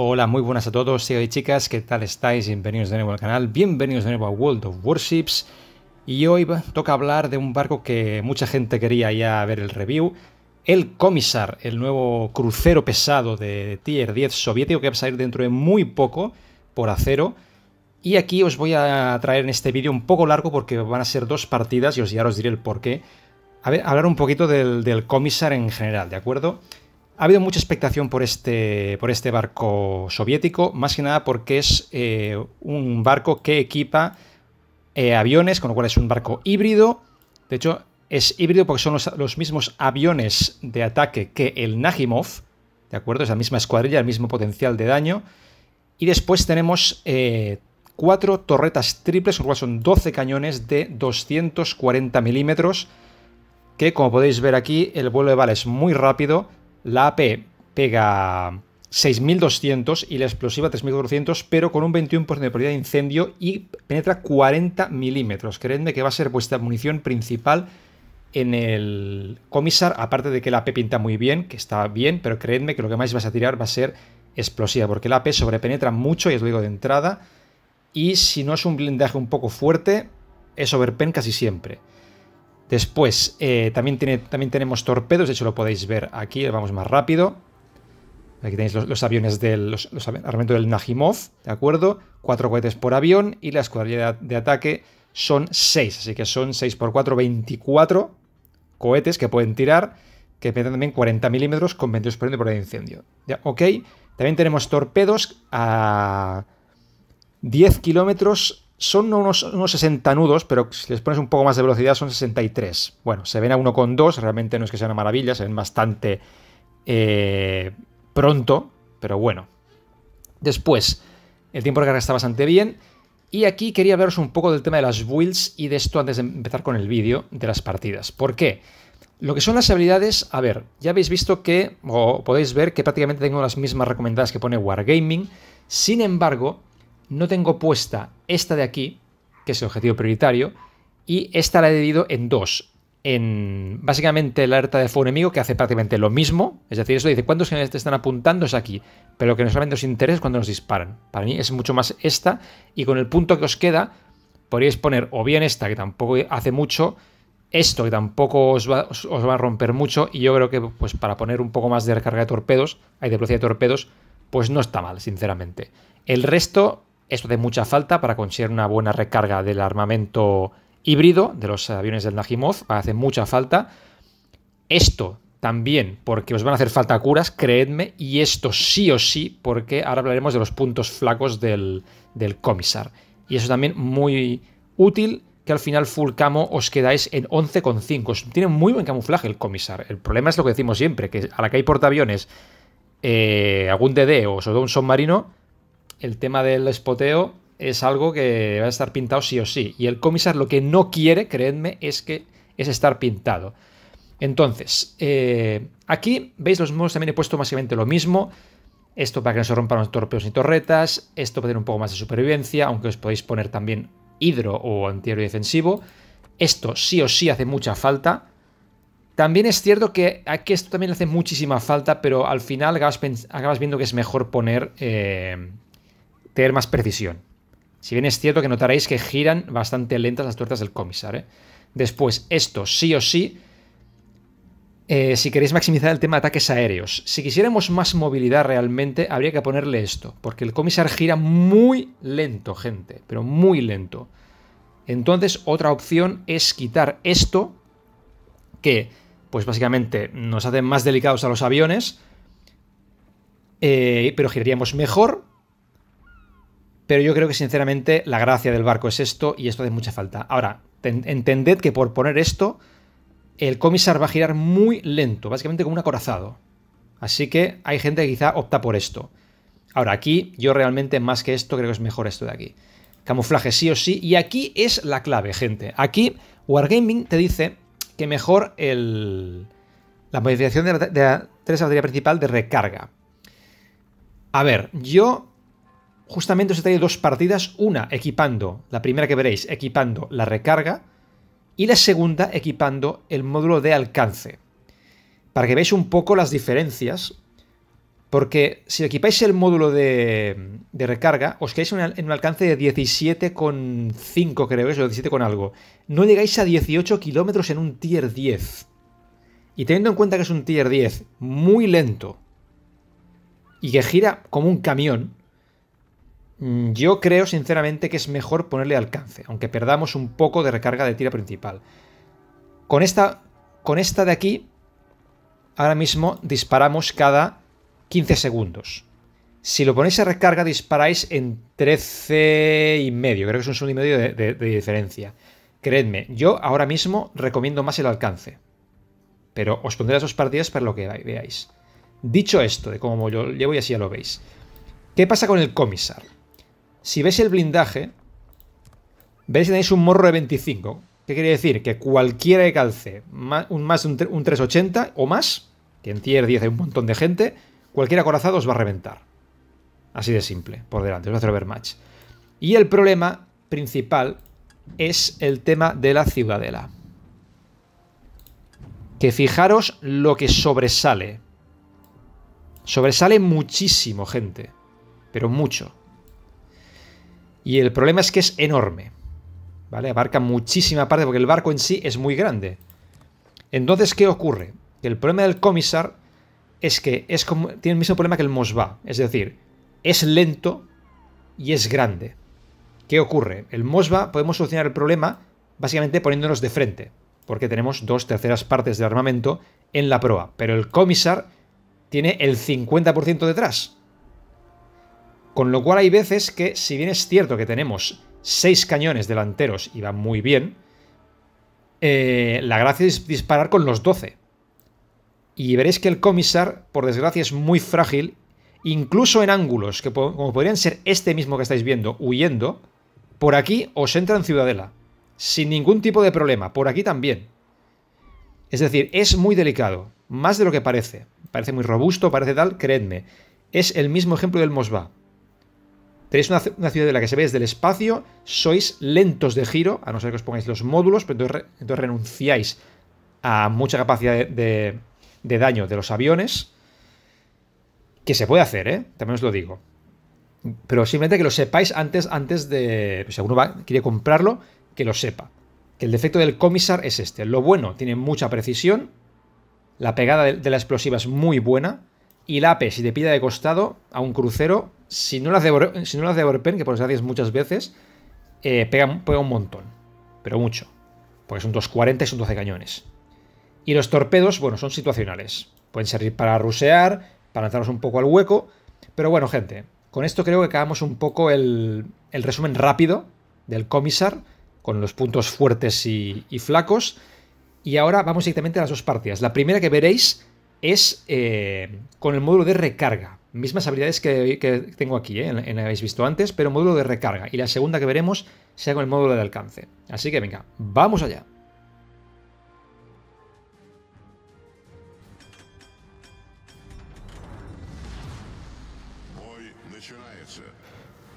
Hola, muy buenas a todos, y chicas, ¿qué tal estáis? Bienvenidos de nuevo al canal, bienvenidos de nuevo a World of Warships. Y hoy toca hablar de un barco que mucha gente quería ya ver el review, el Comisar, el nuevo crucero pesado de Tier 10 soviético que va a salir dentro de muy poco por acero. Y aquí os voy a traer en este vídeo un poco largo porque van a ser dos partidas y os, ya os diré el porqué. A ver, hablar un poquito del, del Comisar en general, ¿de acuerdo? Ha habido mucha expectación por este, por este barco soviético, más que nada porque es eh, un barco que equipa eh, aviones, con lo cual es un barco híbrido. De hecho, es híbrido porque son los, mismos aviones de ataque que el Najimov, ¿de acuerdo? Es la misma escuadrilla, el mismo potencial de daño. Y después tenemos eh, cuatro torretas triples, con lo cual son 12 cañones de 240 milímetros, que como podéis ver aquí, el vuelo de bala es muy rápido la AP pega 6200 y la explosiva 3400, pero con un 21% de probabilidad de incendio y penetra 40 milímetros. Creedme que va a ser vuestra munición principal en el comisar, aparte de que la AP pinta muy bien, que está bien, pero creedme que lo que más vas a tirar va a ser explosiva, porque la AP sobrepenetra mucho, y os lo digo de entrada, y si no es un blindaje un poco fuerte, es overpen casi siempre. Después, eh, también, tiene, también tenemos torpedos, de hecho lo podéis ver aquí, vamos más rápido. Aquí tenéis los, aviones del armamento del Najimov, ¿de acuerdo? Cuatro cohetes por avión y la escuadrilla de, ataque son seis, así que son 6 por 4, 24 cohetes que pueden tirar, que meten también 40 milímetros con 22% por de incendio. ¿Ya? Ok, también tenemos torpedos a 10 kilómetros son unos, 60 nudos, pero si les pones un poco más de velocidad son 63. Bueno, se ven a 1,2, realmente no es que sea una maravilla, se ven bastante eh, pronto, pero bueno. Después, el tiempo de carga está bastante bien. Y aquí quería veros un poco del tema de las builds y de esto antes de empezar con el vídeo de las partidas. ¿Por qué? Lo que son las habilidades, a ver, ya habéis visto que, o podéis ver que prácticamente tengo las mismas recomendadas que pone Wargaming. Sin embargo, no tengo puesta esta de aquí, que es el objetivo prioritario, y esta la he dividido en dos. En básicamente la alerta de fuego enemigo, que hace prácticamente lo mismo, es decir, eso dice cuántos generales te están apuntando es aquí, pero lo que solamente os interesa es cuando nos disparan. Para mí es mucho más esta, y con el punto que os queda, podríais poner o bien esta, que tampoco hace mucho, esto que tampoco os va, os va, a romper mucho y yo creo que pues para poner un poco más de recarga de torpedos, hay de velocidad de torpedos, pues no está mal, sinceramente. El resto esto hace mucha falta para conseguir una buena recarga del armamento híbrido de los aviones del Najimov. Hace mucha falta. Esto también porque os van a hacer falta curas, creedme. Y esto sí o sí porque ahora hablaremos de los puntos flacos del, del comisar. Y eso también muy útil que al final full camo os quedáis en 11,5. Tiene muy buen camuflaje el comisar. El problema es lo que decimos siempre, que a la que hay portaaviones, eh, algún DD o sobre todo un submarino, el tema del espoteo es algo que va a estar pintado sí o sí. Y el comisar lo que no quiere, creedme, es que es estar pintado. Entonces, eh, aquí, ¿veis? Los modos también he puesto básicamente lo mismo. Esto para que no se rompan los torpedos ni torretas. Esto para tener un poco más de supervivencia, aunque os podéis poner también hidro o antiaéreo defensivo. Esto sí o sí hace mucha falta. También es cierto que aquí esto también hace muchísima falta, pero al final acabas, viendo que es mejor poner eh, tener más precisión. Si bien es cierto que notaréis que giran bastante lentas las tuertas del comisar. ¿eh? Después, esto sí o sí, eh, si queréis maximizar el tema de ataques aéreos. Si quisiéramos más movilidad realmente, habría que ponerle esto, porque el comisar gira muy lento, gente, pero muy lento. Entonces, otra opción es quitar esto, que pues básicamente nos hace más delicados a los aviones, eh, pero giraríamos mejor pero yo creo que sinceramente la gracia del barco es esto y esto hace mucha falta. Ahora, entended que por poner esto, el comisar va a girar muy lento, básicamente como un acorazado. Así que hay gente que quizá opta por esto. Ahora, aquí yo realmente más que esto creo que es mejor esto de aquí. Camuflaje sí o sí. Y aquí es la clave, gente. Aquí Wargaming te dice que mejor el, la modificación de la, de la batería principal de recarga. A ver, yo justamente os he traído dos partidas, una equipando, la primera que veréis, equipando la recarga, y la segunda equipando el módulo de alcance. Para que veáis un poco las diferencias, Porque si equipáis el módulo de, recarga, os quedáis en un alcance de 17,5 creo, es o 17 con algo. No llegáis a 18 kilómetros en un tier 10. Y teniendo en cuenta que es un tier 10 muy lento y que gira como un camión, yo creo sinceramente que es mejor ponerle alcance, aunque perdamos un poco de recarga de tira principal. Con esta, con esta de aquí, ahora mismo disparamos cada 15 segundos. Si lo ponéis a recarga, disparáis en 13 y medio. Creo que es un segundo y medio de, diferencia. Creedme, yo ahora mismo recomiendo más el alcance. Pero os pondré las dos partidas para lo que veáis. Dicho esto, de cómo yo llevo y así ya lo veis. ¿Qué pasa con el comisar? Si veis el blindaje, veis que tenéis un morro de 25. ¿Qué quiere decir? Que cualquiera que calce un, más un, un 380 o más, que en tier 10 hay un montón de gente, cualquier acorazado os va a reventar. Así de simple, por delante, os va a hacer overmatch. Y el problema principal es el tema de la ciudadela. Que fijaros lo que sobresale. Sobresale muchísimo, gente. Pero mucho. Y el problema es que es enorme. ¿Vale? Abarca muchísima parte porque el barco en sí es muy grande. Entonces, ¿qué ocurre? El problema del comisar es que es como, tiene el mismo problema que el Mosba. Es decir, es lento y es grande. ¿Qué ocurre? El Mosba podemos solucionar el problema básicamente poniéndonos de frente, porque tenemos dos terceras partes del armamento en la proa, pero el Comisar tiene el 50% detrás. Con lo cual hay veces que, si bien es cierto que tenemos seis cañones delanteros y va muy bien, eh, la gracia es disparar con los 12. Y veréis que el comisar, por desgracia, es muy frágil, incluso en ángulos, que como podrían ser este mismo que estáis viendo, huyendo, por aquí os entra en Ciudadela, sin ningún tipo de problema, por aquí también. Es decir, es muy delicado, más de lo que parece. Parece muy robusto, parece tal, creedme. Es el mismo ejemplo del Mosba. Tenéis una, ciudadela que se ve desde el espacio, sois lentos de giro, a no ser que os pongáis los módulos, pero entonces, renunciáis a mucha capacidad de de daño de los aviones, que se puede hacer, ¿eh? También os lo digo. Pero simplemente que lo sepáis antes, antes de... Si alguno va, quiere comprarlo, que lo sepa. Que el defecto del comisar es este. Lo bueno, tiene mucha precisión, la pegada de, la explosiva es muy buena, y la AP, si te pide de costado a un crucero, si no lo hace, si no lo que por desgracia muchas veces, eh, pega, un montón. Pero mucho. Porque son 240 y son 12 cañones. Y los torpedos, bueno, son situacionales. Pueden servir para rusear, para lanzarnos un poco al hueco. Pero bueno, gente, con esto creo que acabamos un poco el, resumen rápido del comisar, con los puntos fuertes y, flacos. Y ahora vamos directamente a las dos partidas. La primera que veréis es eh, con el módulo de recarga. Mismas habilidades que, tengo aquí, ¿eh? en, habéis visto antes, pero módulo de recarga. Y la segunda que veremos será con el módulo de alcance. Así que venga, vamos allá.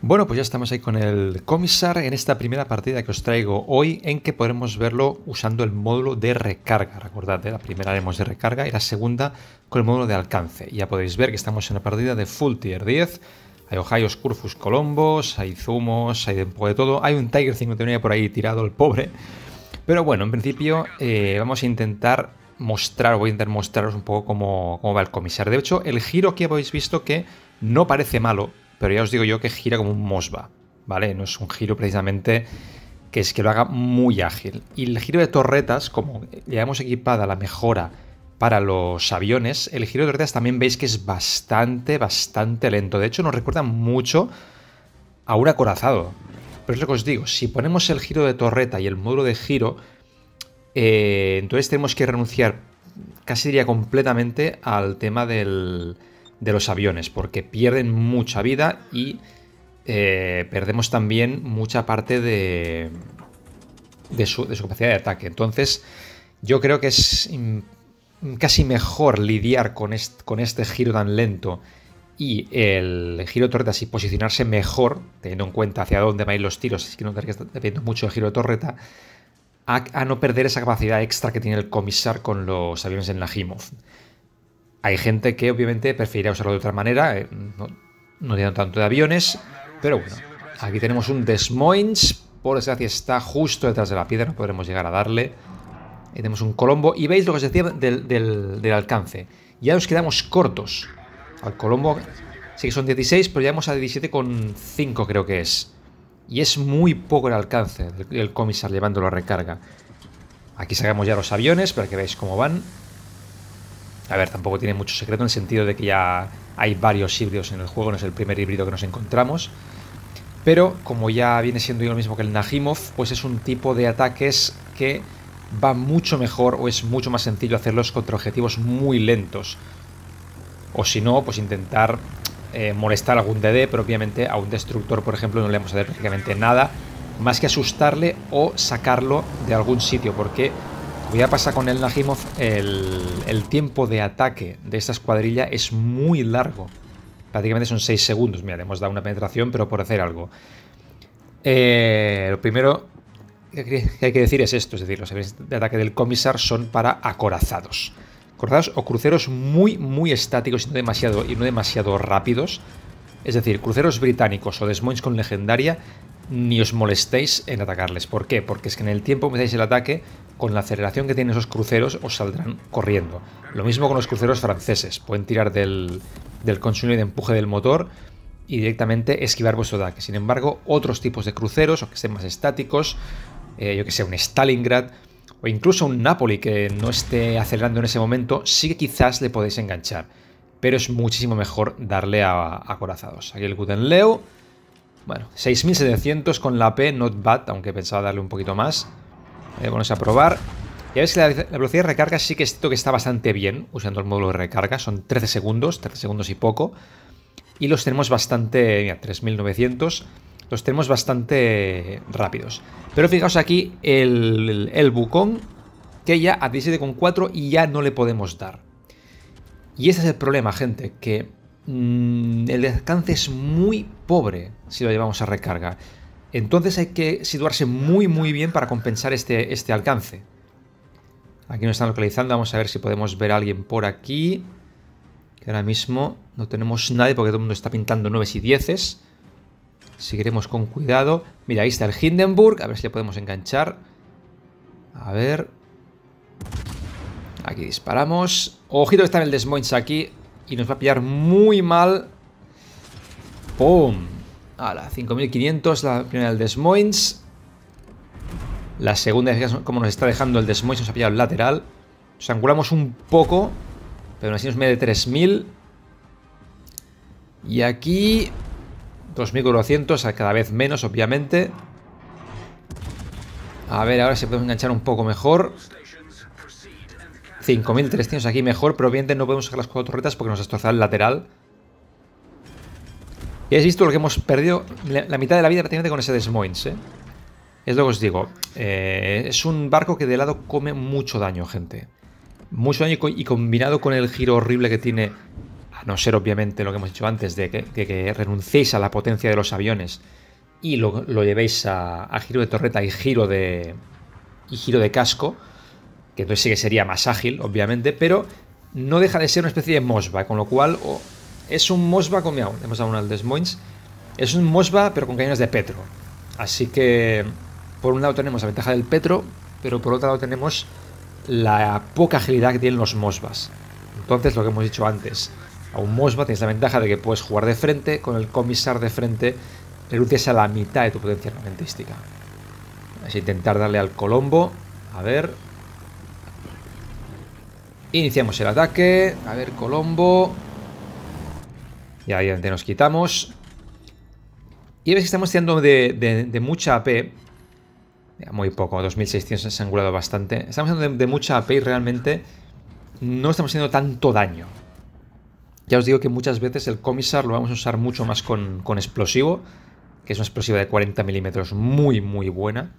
Bueno, pues ya estamos ahí con el comisar en esta primera partida que os traigo hoy, en que podremos verlo usando el módulo de recarga. Recordad, ¿eh? la primera haremos de recarga y la segunda con el módulo de alcance. Ya podéis ver que estamos en la partida de Full Tier 10. Hay Ohio Curfus Colombos, hay Zumos, hay un poco de todo. Hay un Tiger 59 por ahí tirado, el pobre. Pero bueno, en principio eh, vamos a intentar mostrar, voy a intentar mostraros un poco cómo, cómo va el comisar. De hecho, el giro que habéis visto que no parece malo, pero ya os digo yo que gira como un Mosba, ¿vale? No es un giro precisamente que es que lo haga muy ágil. Y el giro de torretas, como ya hemos equipada la mejora para los aviones, el giro de torretas también veis que es bastante, bastante lento. De hecho, nos recuerda mucho a un acorazado. Pero es lo que os digo, si ponemos el giro de torreta y el módulo de giro, eh, entonces tenemos que renunciar casi diría completamente al tema del, de los aviones, porque pierden mucha vida y eh, perdemos también mucha parte de, de, su, capacidad de ataque. Entonces, yo creo que es casi mejor lidiar con, con este giro tan lento y el giro de torreta y posicionarse mejor, teniendo en cuenta hacia dónde van a ir los tiros, es que no tener que dependiendo mucho del giro de torreta, a, no perder esa capacidad extra que tiene el comisar con los aviones en la Himov. Hay gente que obviamente preferiría usarlo de otra manera, eh, no, no tiene tanto de aviones, pero bueno. Aquí tenemos un Des Moines, por desgracia está justo detrás de la piedra, no podremos llegar a darle. Ahí tenemos un Colombo, y veis lo que os decía del, del alcance. Ya nos quedamos cortos. Al Colombo sí que son 16, pero llegamos a 17,5 creo que es. Y es muy poco el alcance del comisar llevándolo a recarga. Aquí sacamos ya los aviones para que veáis cómo van. A ver, tampoco tiene mucho secreto en el sentido de que ya hay varios híbridos en el juego, no es el primer híbrido que nos encontramos. Pero como ya viene siendo lo mismo que el Najimov, pues es un tipo de ataques que va mucho mejor o es mucho más sencillo hacerlos contra objetivos muy lentos. O si no, pues intentar eh, molestar a algún DD, pero obviamente a un destructor, por ejemplo, no le vamos a hacer prácticamente nada, más que asustarle o sacarlo de algún sitio, porque como ya pasa con el Najimov, el, tiempo de ataque de esta escuadrilla es muy largo. Prácticamente son 6 segundos. Mira, le hemos dado una penetración, pero por hacer algo. Eh, lo primero que hay que decir es esto, es decir, los aviones de ataque del comisar son para acorazados o cruceros muy, muy estáticos y no demasiado, y no demasiado rápidos. Es decir, cruceros británicos o desmoins con legendaria, ni os molestéis en atacarles. ¿Por qué? Porque es que en el tiempo que empezáis el ataque, con la aceleración que tienen esos cruceros, os saldrán corriendo. Lo mismo con los cruceros franceses. Pueden tirar del, del consumo y de empuje del motor y directamente esquivar vuestro ataque. Sin embargo, otros tipos de cruceros, o que sean más estáticos, eh, yo que sé, un Stalingrad, o incluso un Napoli que no esté acelerando en ese momento, sí que quizás le podéis enganchar. Pero es muchísimo mejor darle a, acorazados. Aquí el Leo. Bueno, 6700 con la P, not bad, aunque pensaba darle un poquito más. Vamos a probar. Ya veis que la, velocidad de recarga sí que es que está bastante bien usando el módulo de recarga. Son 13 segundos, 13 segundos y poco. Y los tenemos bastante, mira, 3900 los tenemos bastante rápidos. Pero fijaos aquí el, el, bucón, que ya a 17,4 y ya no le podemos dar. Y ese es el problema, gente, que mm, el alcance es muy pobre si lo llevamos a recarga. Entonces hay que situarse muy muy bien para compensar este, este alcance. Aquí nos están localizando, vamos a ver si podemos ver a alguien por aquí. Que ahora mismo no tenemos nadie porque todo el mundo está pintando 9 y 10. Seguiremos con cuidado. Mira, ahí está el Hindenburg. A ver si le podemos enganchar. A ver. Aquí disparamos. Ojito que está en el Desmoins aquí. Y nos va a pillar muy mal. ¡Pum! La 5500, la primera del Desmoins. La segunda, como nos está dejando el Desmoins, nos ha pillado el lateral. Nos angulamos un poco. Pero así nos mide 3000. Y aquí 2400 a cada vez menos, obviamente. A ver, ahora se podemos enganchar un poco mejor. 5300 aquí mejor, pero obviamente no podemos sacar las cuatro torretas porque nos ha destrozado el lateral. Y habéis visto lo que hemos perdido la, mitad de la vida prácticamente con ese Desmoins, ¿eh? Es lo que os digo. Eh, es un barco que de lado come mucho daño, gente. Mucho daño y combinado con el giro horrible que tiene a no ser obviamente lo que hemos dicho antes, de que, renunciéis a la potencia de los aviones y lo, llevéis a, giro de torreta y giro de, y giro de casco, que entonces sí que sería más ágil, obviamente, pero no deja de ser una especie de Mosba, con lo cual es un Mosba con... Mira, hemos dado un al Des Es un Mosba, pero con cañones de petro. Así que, por un lado tenemos la ventaja del petro, pero por otro lado tenemos la poca agilidad que tienen los Mosbas. Entonces, lo que hemos dicho antes, a un Mosba tienes la ventaja de que puedes jugar de frente, con el comisar de frente reduces a la mitad de tu potencia armamentística. Vamos a intentar darle al Colombo. A ver. Iniciamos el ataque. A ver, Colombo. Y ahí nos quitamos. Y ves que estamos tirando de, mucha AP. Muy poco, 2600 se ha angulado bastante. Estamos haciendo de, mucha AP y realmente no estamos haciendo tanto daño. Ya os digo que muchas veces el comisar lo vamos a usar mucho más con, explosivo, que es una explosiva de 40 milímetros muy, muy buena.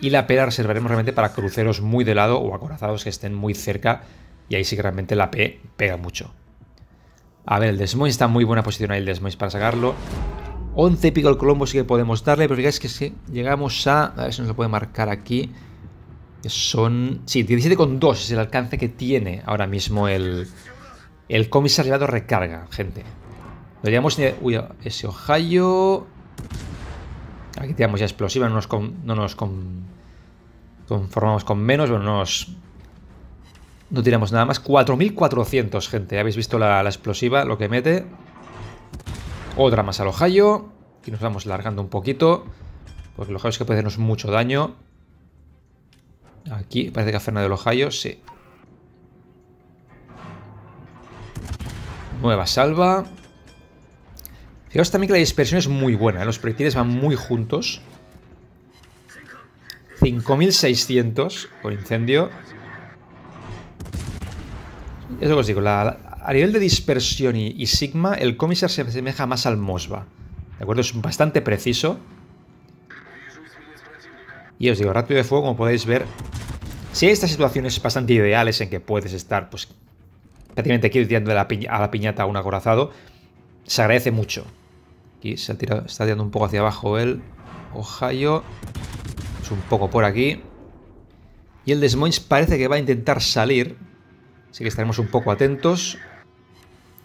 Y la P la reservaremos realmente para cruceros muy de lado o acorazados que estén muy cerca. Y ahí sí que realmente la P pega mucho. A ver, el Desmois está en muy buena posición ahí el Desmois para sacarlo. 11 pico el Colombo sí que podemos darle, pero fijáis que si llegamos a... A ver si nos lo puede marcar aquí. son... Sí, 17,2 es el alcance que tiene ahora mismo el, El comisariado recarga, gente. Deberíamos... Uy, ese Ohio... Aquí tenemos ya explosiva, no nos, no nos conformamos con menos, bueno, no nos... No tiramos nada más. 4.400, gente. Habéis visto la, explosiva, lo que mete. Otra más al Ohio. Aquí nos vamos largando un poquito. Porque el Ohio es que puede hacernos mucho daño. Aquí parece que ha frenado el Ohio, sí. Nueva salva. Fijaos también que la dispersión es muy buena. ¿eh? Los proyectiles van muy juntos. 5600 por incendio. Es lo que os digo. a nivel de dispersión y, sigma, el comisar se asemeja más al Mosba. ¿De acuerdo? Es bastante preciso. Y os digo, rápido de fuego, como podéis ver, si hay estas situaciones bastante ideales en que puedes estar, pues, prácticamente aquí tirando a la piñata un acorazado, se agradece mucho. Aquí se ha tirado, está tirando un poco hacia abajo el Ohio. Es un poco por aquí. Y el Desmoins parece que va a intentar salir. Así que estaremos un poco atentos.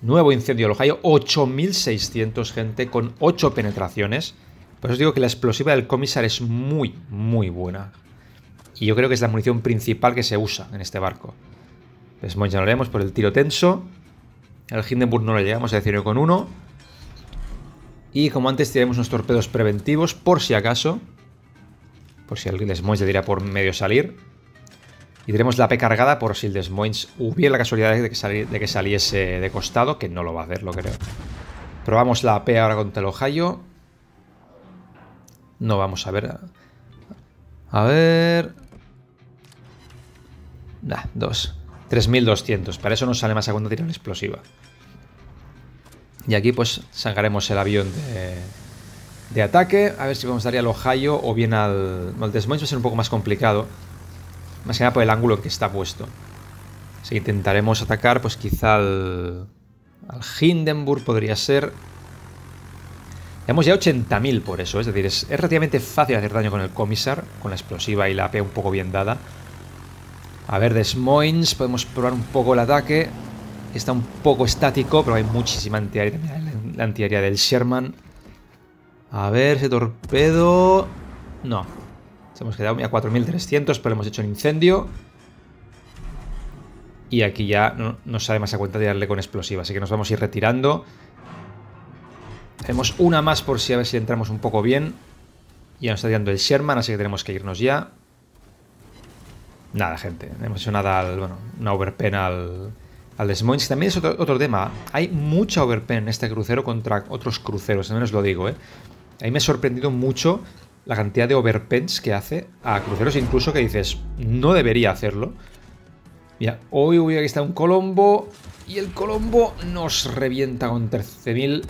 Nuevo incendio del Ohio. 8600 gente con 8 penetraciones. Por eso os digo que la explosiva del comisar es muy, muy buena. Y yo creo que es la munición principal que se usa en este barco. Desmoins ya lo haremos por el tiro tenso. El Hindenburg no lo llegamos a con 1. Y como antes tiraremos unos torpedos preventivos por si acaso. Por si el Desmoins le diera por medio salir. Y tenemos la P cargada por si el Desmoins hubiera la casualidad de que, de que saliese de costado, que no lo va a hacer, lo creo. Probamos la P ahora contra el Ohio. No vamos a ver. A ver... Nah, dos. 3200. Para eso nos sale más a cuando tira la explosiva. Y aquí pues sacaremos el avión de, ataque. A ver si podemos darle al Ohio o bien al... No, el Desmoins va a ser un poco más complicado. Más que nada por el ángulo en que está puesto. Así que intentaremos atacar pues quizá al... Al Hindenburg podría ser. Tenemos ya 80.000 por eso. Es decir, es, es, relativamente fácil hacer daño con el Comisar. Con la explosiva y la AP un poco bien dada. A ver, Desmoins. Podemos probar un poco el ataque. Está un poco estático, pero hay muchísima antiaérea. La antiaérea del Sherman. A ver, ese torpedo... No. Hemos quedado a 4300, pero hemos hecho un incendio. Y aquí ya no, no sale más a cuenta de darle con explosiva. Así que nos vamos a ir retirando. Tenemos una más por si a ver si entramos un poco bien. Ya nos está tirando el Sherman, así que tenemos que irnos ya. Nada, gente. Hemos hecho nada al, bueno, una overpen al, al Desmoins. También es otro, tema. Hay mucha overpen en este crucero contra otros cruceros, al menos lo digo, ¿eh? A mí me ha sorprendido mucho la cantidad de overpens que hace a cruceros, incluso que dices, no debería hacerlo. Mira, hoy, hoy aquí está un Colombo y el Colombo nos revienta con 13.000.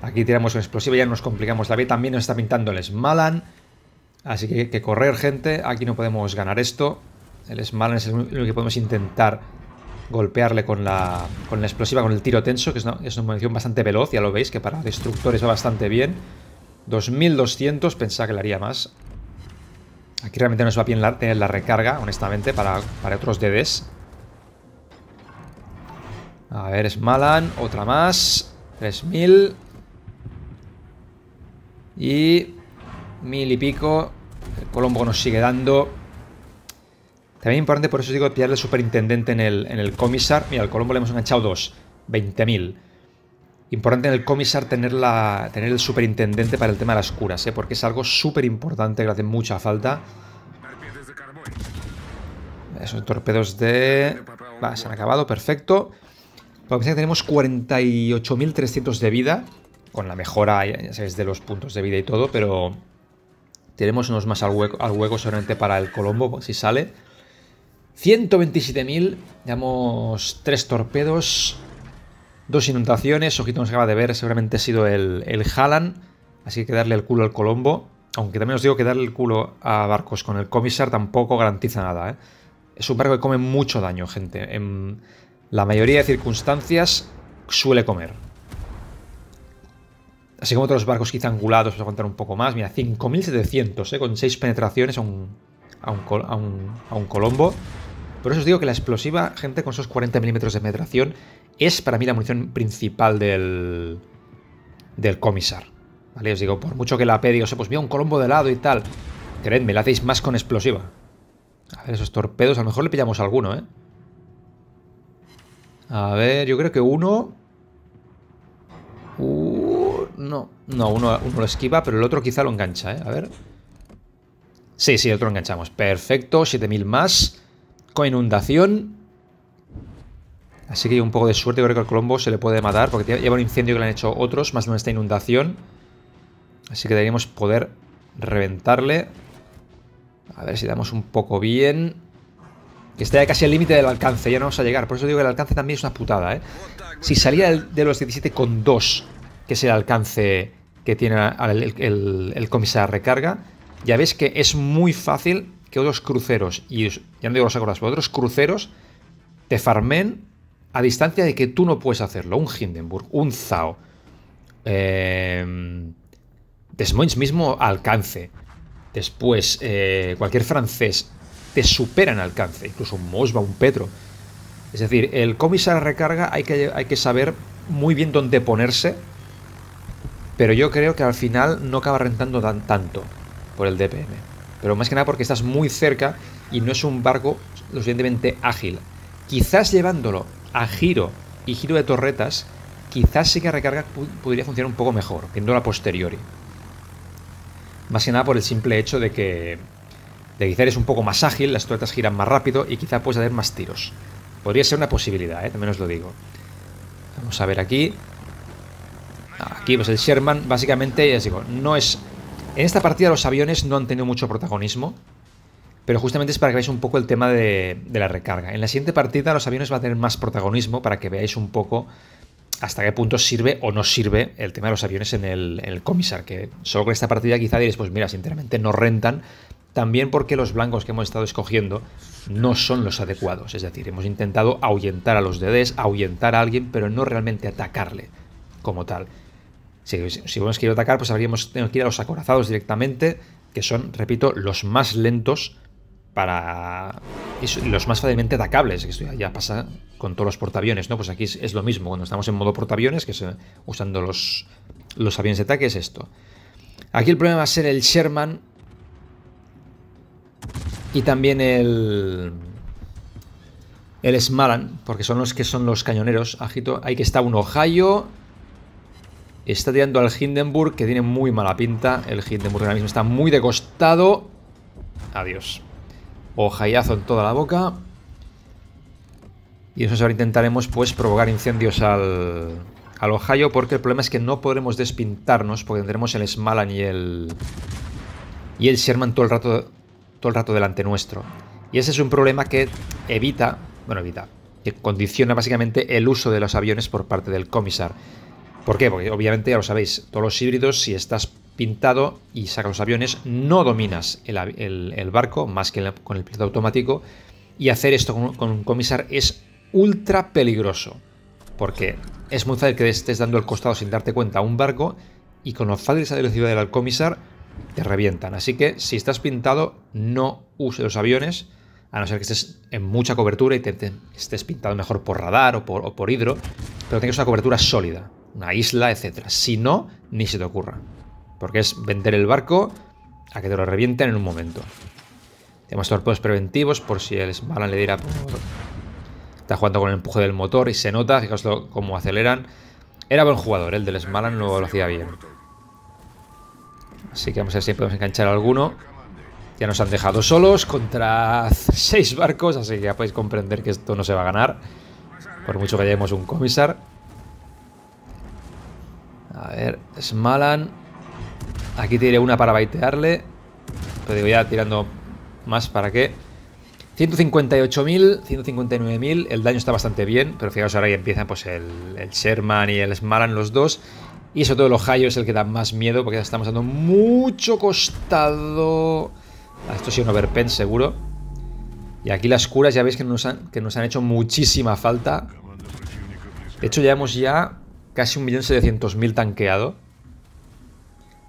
Aquí tiramos un explosivo, ya nos complicamos la vida. También nos está pintando el Smalan. Así que que correr, gente. Aquí no podemos ganar esto. El Smalan es el único que podemos intentar golpearle con la, con la explosiva, con el tiro tenso, que es una, es una munición bastante veloz, ya lo veis, que para destructores va bastante bien. 2200, pensaba que le haría más. Aquí realmente nos va bien tener la recarga, honestamente, para, para otros DDs. A ver, es Malan, otra más. 3000. Y... Mil y pico. El Colombo nos sigue dando. También importante, por eso digo, pillarle superintendente en el, en el comisar. Mira, al Colombo le hemos enganchado dos. 20.000. Importante en el comisar tener, la, tener el superintendente para el tema de las curas, ¿eh? porque es algo súper importante que le hace mucha falta. Esos torpedos de... Va, se han acabado, perfecto. Por que tenemos 48.300 de vida, con la mejora, ya de los puntos de vida y todo, pero tenemos unos más al hueco, al hueco solamente para el Colombo, si sale. 127.000, damos tres torpedos, dos inundaciones, ojito nos acaba de ver, seguramente ha sido el, el Halan, así que darle el culo al Colombo, aunque también os digo que darle el culo a barcos con el Comisar tampoco garantiza nada, ¿eh? Es un barco que come mucho daño, gente. En la mayoría de circunstancias suele comer. Así como otros barcos quizá angulados, a aguantar un poco más. Mira, 5.700, ¿eh? con 6 penetraciones a un, a un, a un, a un Colombo. Por eso os digo que la explosiva, gente, con esos 40 milímetros de penetración, es para mí la munición principal del, del comisar. ¿Vale? Os digo, por mucho que la P digo, pues mira, un colombo de lado y tal. Creedme, la hacéis más con explosiva. A ver, esos torpedos, a lo mejor le pillamos alguno, ¿eh? A ver, yo creo que uno... Uh, no, no, uno, uno lo esquiva, pero el otro quizá lo engancha, ¿eh? A ver... Sí, sí, el otro lo enganchamos. Perfecto, 7000 más. Con inundación. Así que un poco de suerte, creo que al Colombo se le puede matar, porque lleva un incendio que le han hecho otros, más de esta inundación. Así que deberíamos poder reventarle. A ver si damos un poco bien. Que está ya casi al límite del alcance, ya no vamos a llegar. Por eso digo que el alcance también es una putada, ¿eh? Si salía de los 17,2, que es el alcance que tiene el, el, comisario recarga, ya ves que es muy fácil que otros cruceros, y ya no digo los acordas, pero otros cruceros te farmen a distancia de que tú no puedes hacerlo. Un Hindenburg, un Zao, eh, Desmoins mismo alcance. Después, eh, cualquier francés te supera en alcance, incluso un Mosba, un Pedro. Es decir, el comisar recarga hay que, hay que saber muy bien dónde ponerse, pero yo creo que al final no acaba rentando tan, tanto por el DPM. Pero más que nada porque estás muy cerca y no es un barco lo suficientemente ágil. Quizás llevándolo a giro y giro de torretas, quizás sí que recarga podría funcionar un poco mejor, viendo a posteriori. Más que nada por el simple hecho de que de quizá eres un poco más ágil, las torretas giran más rápido y quizá puedes hacer más tiros. Podría ser una posibilidad, ¿eh? también os lo digo. Vamos a ver aquí. Aquí pues el Sherman básicamente, ya os digo, no es... En esta partida los aviones no han tenido mucho protagonismo, pero justamente es para que veáis un poco el tema de, la recarga. En la siguiente partida los aviones van a tener más protagonismo para que veáis un poco hasta qué punto sirve o no sirve el tema de los aviones en el, comisar, que solo con esta partida quizá diréis, pues mira, sinceramente no rentan, también porque los blancos que hemos estado escogiendo no son los adecuados, es decir, hemos intentado ahuyentar a los DDs, ahuyentar a alguien, pero no realmente atacarle como tal. Si, si hubiéramos querido atacar, pues habríamos tenido que ir a los acorazados directamente, que son, repito, los más lentos para los más fácilmente atacables, esto ya pasa con todos los portaaviones, ¿no? Pues aquí es, lo mismo, cuando estamos en modo portaaviones, que es usando los, los aviones de ataque, es esto. Aquí el problema va a ser el Sherman y también el el Smalan, porque son los que son los cañoneros. Agito, hay que está un Ohio. Está tirando al Hindenburg, que tiene muy mala pinta. El Hindenburg ahora mismo está muy de costado. Adiós. Ojayazo en toda la boca. Y eso ahora intentaremos pues provocar incendios al, al Ohio porque el problema es que no podremos despintarnos porque tendremos el Smalan y el y el Sherman todo el rato todo el rato delante nuestro. Y ese es un problema que evita, bueno, evita, que condiciona básicamente el uso de los aviones por parte del comisar. ¿Por qué? Porque obviamente ya lo sabéis, todos los híbridos, si estás pintado y sacas los aviones, no dominas el, barco más que con el piloto automático. Y hacer esto con, un comisar es ultra peligroso. Porque es muy fácil que estés dando el costado sin darte cuenta a un barco y con lo fácil esa velocidad del comisar te revientan. Así que si estás pintado, no uses los aviones, a no ser que estés en mucha cobertura y estés pintado mejor por radar o por, o por hidro, pero tengas una cobertura sólida, una isla, etc. Si no, ni se te ocurra. Porque es vender el barco a que te lo revienten en un momento. Tenemos torpedos preventivos por si el Smalan le diera. Está jugando con el empuje del motor y se nota, fijaos cómo aceleran. Era buen jugador, el del Smalan lo, hacía bien. Así que vamos a ver si podemos enganchar alguno. Ya nos han dejado solos contra seis barcos, así que ya podéis comprender que esto no se va a ganar. Por mucho que lleguemos un comisar. A ver, Smalan. Aquí tiré una para baitearle. Pero digo, ya tirando más para qué. 158.000, 159.000. El daño está bastante bien. Pero fijaos, ahora ya empiezan pues, el, Sherman y el Smalan los dos. Y sobre todo el Ohio es el que da más miedo porque ya estamos dando mucho costado. Ah, esto sí un overpen seguro. Y aquí las curas ya veis que nos han, que nos han hecho muchísima falta. De hecho, llevamos ya casi 1.700.000 tanqueado.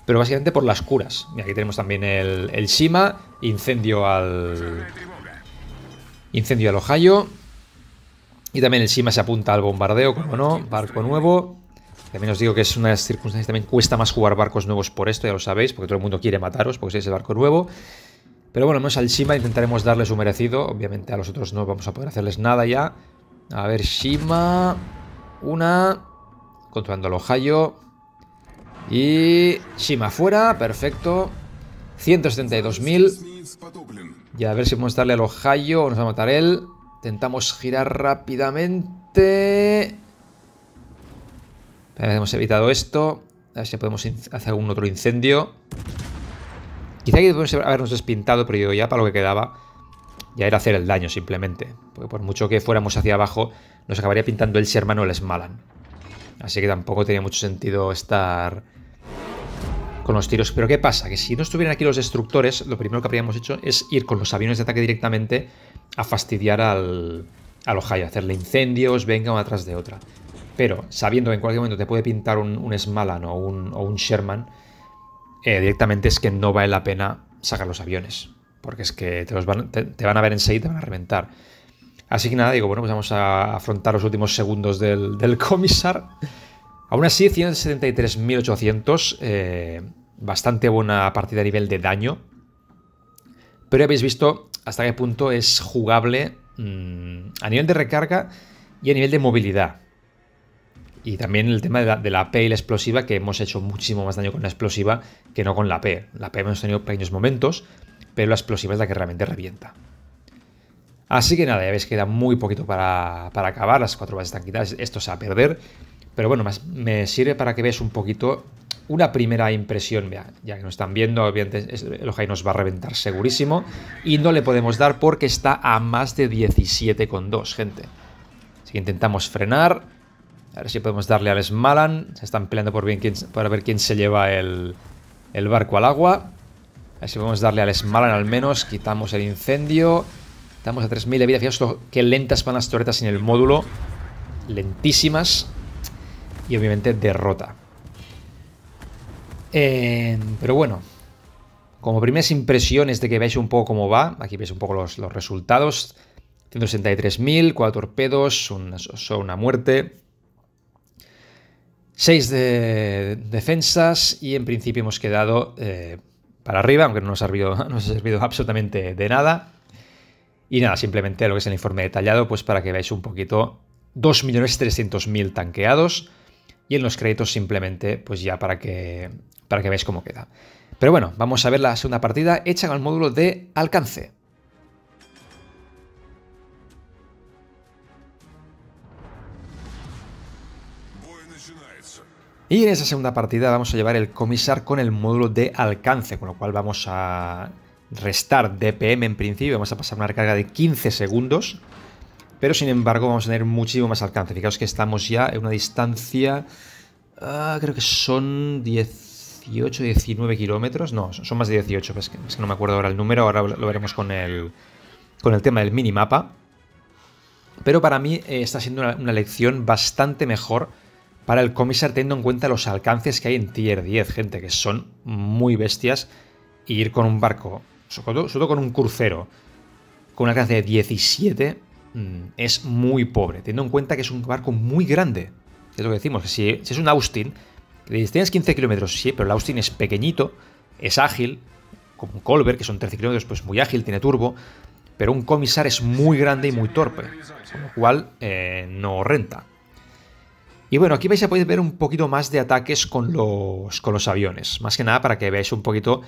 Pero básicamente por las curas. Y aquí tenemos también el, el Shima. Incendio al... Incendio al Ohio. Y también el Shima se apunta al bombardeo, como no, barco nuevo. También os digo que es una circunstancia, también cuesta más jugar barcos nuevos por esto, ya lo sabéis, porque todo el mundo quiere mataros, porque es el barco nuevo. Pero bueno, menos al Shima intentaremos darle su merecido. Obviamente a los otros no vamos a poder hacerles nada ya. A ver, Shima. Una. Controlando al Ohio. Y... Shima fuera, perfecto. 172.000. Y a ver si podemos darle al Ohio o nos va a matar él. Intentamos girar rápidamente. Hemos evitado esto. A ver si podemos hacer algún otro incendio. Quizá aquí podemos habernos despintado, pero yo ya para lo que quedaba ya era hacer el daño simplemente. Porque por mucho que fuéramos hacia abajo, nos acabaría pintando el Sherman o el Smalan. Así que tampoco tenía mucho sentido estar con los tiros. Pero ¿qué pasa? Que si no estuvieran aquí los destructores, lo primero que habríamos hecho es ir con los aviones de ataque directamente a fastidiar al, al Ohio, hacerle incendios, venga una atrás de otra. Pero sabiendo que en cualquier momento te puede pintar un, un Smalan o un, un Sherman, eh, directamente es que no vale la pena sacar los aviones. Porque es que te, van, te, van, a ver enseguida y te van a reventar. Así que nada, digo, bueno, pues vamos a afrontar los últimos segundos del, del comisar. Aún así, 173.800, eh, bastante buena partida a nivel de daño. Pero ya habéis visto hasta qué punto es jugable mmm, a nivel de recarga y a nivel de movilidad. Y también el tema de la, P y la explosiva, que hemos hecho muchísimo más daño con la explosiva que no con la P. La P hemos tenido pequeños momentos, pero la explosiva es la que realmente revienta. Así que nada, ya veis que queda muy poquito para, para acabar, las cuatro bases están quitadas, esto se va a perder. Pero bueno, me sirve para que veáis un poquito una primera impresión, ya que nos están viendo, obviamente el Ojai nos va a reventar segurísimo. Y no le podemos dar porque está a más de 17,2, gente. Así que intentamos frenar. A ver si podemos darle al Smalan. Se están peleando por, bien quién, por ver quién se lleva el, el, barco al agua. A ver si podemos darle al Smalan al menos. Quitamos el incendio. Estamos a 3.000 de vida. Fijaos qué lentas van las torretas en el módulo. Lentísimas. Y obviamente derrota. Eh, pero bueno. Como primeras impresiones de que veáis un poco cómo va. Aquí veis un poco los, los resultados. 163.000, 4 torpedos, una, una muerte. 6 de defensas y en principio hemos quedado eh, para arriba, aunque no nos, ha servido, no nos ha servido absolutamente de nada. Y nada, simplemente lo que es el informe detallado, pues para que veáis un poquito 2.300.000 tanqueados y en los créditos simplemente pues ya para que, para que veáis cómo queda. Pero bueno, vamos a ver la segunda partida hecha con el módulo de alcance. Y en esa segunda partida vamos a llevar el comisar con el módulo de alcance, con lo cual vamos a restar DPM en principio, vamos a pasar una recarga de 15 segundos, pero sin embargo vamos a tener muchísimo más alcance. Fijaos que estamos ya en una distancia, uh, creo que son 18, 19 kilómetros, no, son más de 18, es que, no me acuerdo ahora el número, ahora lo veremos con el, con el tema del minimapa. Pero para mí eh, está siendo una, una lección bastante mejor para el comisar teniendo en cuenta los alcances que hay en tier 10, gente, que son muy bestias. Y ir con un barco, sobre todo, con un crucero, con un alcance de 17, mmm, es muy pobre, teniendo en cuenta que es un barco muy grande. Es lo que decimos, si, es un Austin, que tienes 15 kilómetros, sí, pero el Austin es pequeñito, es ágil, como un Colbert, que son 13 kilómetros, pues muy ágil, tiene turbo, pero un comisar es muy grande y muy torpe, con lo cual eh, no renta. Y bueno, aquí vais a poder ver un poquito más de ataques con los, con los aviones. Más que nada para que veáis un poquito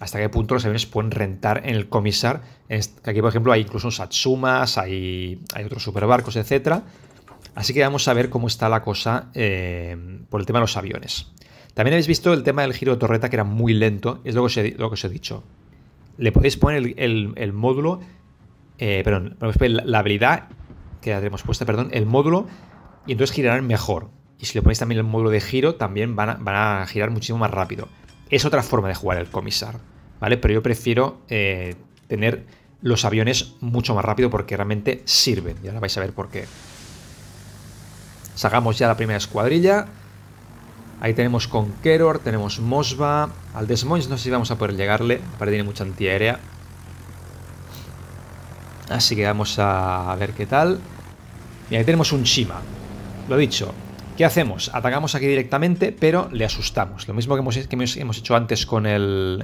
hasta qué punto los aviones pueden rentar en el comisar. Aquí, por ejemplo, hay incluso Satsumas, hay, hay otros superbarcos, etc. Así que vamos a ver cómo está la cosa eh, por el tema de los aviones. También habéis visto el tema del giro de torreta, que era muy lento. Es lo que os he, dicho. Le podéis poner el módulo, eh, perdón, la habilidad que la tenemos puesta, perdón, el módulo y entonces girarán mejor. Y si le ponéis también el módulo de giro, también van a, van a girar muchísimo más rápido. Es otra forma de jugar el comisar, ¿vale? Pero yo prefiero eh, tener los aviones mucho más rápido porque realmente sirven. Y ahora vais a ver por qué. Sacamos ya la primera escuadrilla. Ahí tenemos Conqueror, tenemos Mosba. Al Des Moines no sé si vamos a poder llegarle, parece tiene mucha antiaérea. Así que vamos a ver qué tal. Y ahí tenemos un Shima. Lo dicho, ¿qué hacemos? Atacamos aquí directamente, pero le asustamos. Lo mismo que hemos, hecho antes con el...